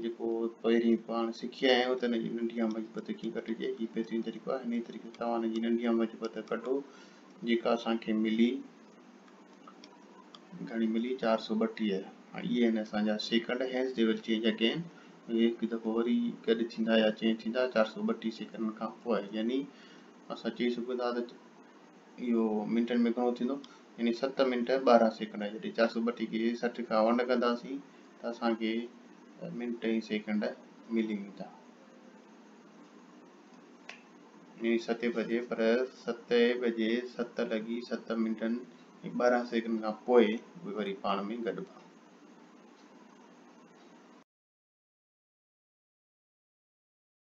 जेको पहिरियों पाण सिखी आहियूं त हिन जी नंढिया मिस कटिजे हीअ बहितरीन तरीक़ो आहे हिन तरीक़े सां नंढिया मचबत कढो जेका असांखे मिली घणी मिली चार सौ ॿटीह इहे आहिनि असांजा सेकंड हिकु दफ़ो वरी गॾु थींदा या चेंज थींदा चारि सौ ॿटीह सेकंड खां पोइ यानी असां चई सघूं था त इहो मिंटनि में घणो थींदो यानी सत मिंट ॿारहां सेकंड जॾहिं चारि सौ ॿटीह खे सठि खां वंड कंदासीं त असांखे mintai second millimeter सते बजे पर सत बजे सत लॻी सत मिंटनि ऐं ॿारहं सेकंड खां पोइ वरी पाण में गॾु